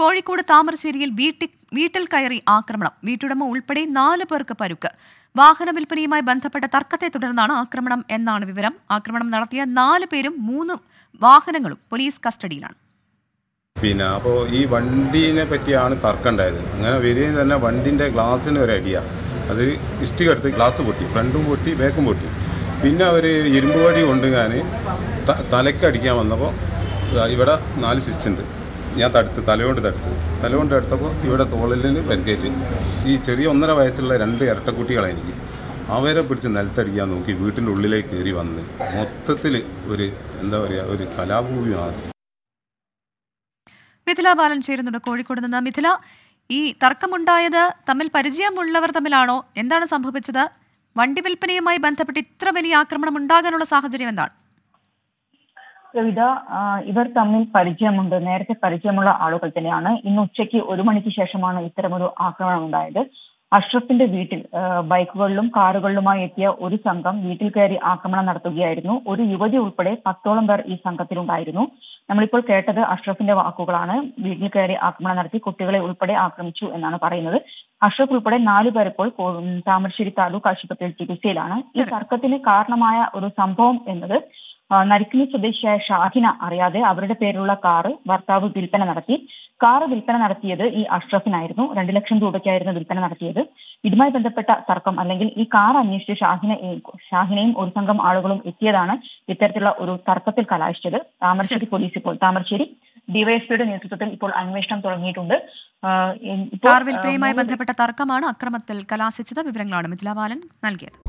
കോഴിക്കോട് താമരശ്ശേരിയിൽ വീട്ടിൽ വീട്ടിൽ കയറി ആക്രമണം. വീട്ടുടമ ഉൾപ്പെടെ നാല് പേർക്ക് പരുക്ക്. വാഹന വിൽപ്പനയുമായി ബന്ധപ്പെട്ട തർക്കത്തെ തുടർന്നാണ് ആക്രമണം എന്നാണ് വിവരം. ആക്രമണം നടത്തിയ നാല് പേരും മൂന്ന് വാഹനങ്ങളും പോലീസ് കസ്റ്റഡിയിലാണ്. പിന്നെ അപ്പോൾ ഈ വണ്ടീനെ പറ്റിയാണ് തർക്കം ഉണ്ടായത്. അങ്ങനെ വരികയും തന്നെ വണ്ടിന്റെ ഗ്ലാസ്സിന് ഒരു അടിയ. അത് ഇഷ്ടിക എടുത്ത് ഗ്ലാസ് പൊട്ടി ഫ്രണ്ടും പൊട്ടി ബാക്കും പൊട്ടി. പിന്നെ അവർ ഇരുമ്പ് വടി കൊണ്ട് ഞാൻ ത- തലയ്ക്ക് അടിക്കാൻ വന്നപ്പോൾ ഇവിടെ നാല് സ്വിച്ച് ഉണ്ട്. ഞാൻ തടുത്ത് തലയോണ്ട് തടുത്ത്. തലയോണ്ട് തടുത്തപ്പോൾ ഇവിടെ തോളിൽ പരിക്കേറ്റ്. ഈ ചെറിയ ഒന്നര വയസ്സുള്ള രണ്ട് ഇരട്ടക്കുട്ടികളായിരിക്കും. അവരെ പിടിച്ച് നിലത്തടിക്കാൻ നോക്കി വീട്ടിന്റെ ഉള്ളിലേക്ക് കയറി വന്ന് മൊത്തത്തിൽ ഒരു എന്താ പറയുക ഒരു കലാഭൂമിയാണ്. മിഥില ബാലൻ ചേരുന്നുണ്ട് കോഴിക്കോട് നിന്ന്. മിഥില ഈ തർക്കമുണ്ടായത് തമ്മിൽ പരിചയമുള്ളവർ തമ്മിലാണോ? എന്താണ് സംഭവിച്ചത്? വണ്ടി വിൽപ്പനയുമായി ബന്ധപ്പെട്ട് ഇത്ര വലിയ ആക്രമണം ഉണ്ടാകാനുള്ള സാഹചര്യം എന്താണ്? കവിത ഇവർ തമ്മിൽ പരിചയമുണ്ട്. നേരത്തെ പരിചയമുള്ള ആളുകൾ തന്നെയാണ്. ഇന്ന് ഉച്ചയ്ക്ക് ഒരു മണിക്ക് ശേഷമാണ് ഇത്തരമൊരു ആക്രമണം ഉണ്ടായത്. അഷ്റഫിന്റെ വീട്ടിൽ ബൈക്കുകളിലും കാറുകളിലുമായി എത്തിയ ഒരു സംഘം വീട്ടിൽ കയറി ആക്രമണം നടത്തുകയായിരുന്നു. ഒരു യുവതി ഉൾപ്പെടെ പത്തോളം പേർ ഈ സംഘത്തിലുണ്ടായിരുന്നു. നമ്മളിപ്പോൾ കേട്ടത് അഷ്റഫിന്റെ വാക്കുകളാണ്. വീട്ടിൽ കയറി ആക്രമണം നടത്തി കുട്ടികളെ ഉൾപ്പെടെ ആക്രമിച്ചു എന്നാണ് പറയുന്നത്. അഷ്റഫ് ഉൾപ്പെടെ നാലു പേർ ഇപ്പോൾ താമരശ്ശേരി താലൂക്ക് ആശുപത്രിയിൽ ചികിത്സയിലാണ്. ഈ തർക്കത്തിന് കാരണമായ ഒരു സംഭവം എന്നത് ആ, നരിക്കുനി സ്വദേശിയായ ഷാഹിന അറിയാതെ അവരുടെ പേരിലുള്ള കാറ് ഭർത്താവ് വിൽപ്പന നടത്തി. കാറ് വിൽപ്പന നടത്തിയത് ഈ അഷ്റഫിനായിരുന്നു. രണ്ട് ലക്ഷം രൂപയ്ക്കായിരുന്നു വിൽപ്പന നടത്തിയത്. ഇതുമായി ബന്ധപ്പെട്ട തർക്കം അല്ലെങ്കിൽ ഈ കാർ അന്വേഷിച്ച് ഷാഹിന ഷാഹിനയും ഒരു സംഘം ആളുകളും എത്തിയതാണ് ഇത്തരത്തിലുള്ള ഒരു തർക്കത്തിൽ കലാശിച്ചത്. താമരശ്ശേരി പോലീസ് ഇപ്പോൾ താമരശ്ശേരി ഡിവൈഎസ്പിയുടെ നേതൃത്വത്തിൽ ഇപ്പോൾ അന്വേഷണം തുടങ്ങിയിട്ടുണ്ട്. കാർ വിൽപ്പനയുമായി ബന്ധപ്പെട്ട തർക്കമാണ് അക്രമത്തിൽ കലാശിച്ചത്. വിവരങ്ങളാണ് മിഥില ബാലൻ നൽകിയത്.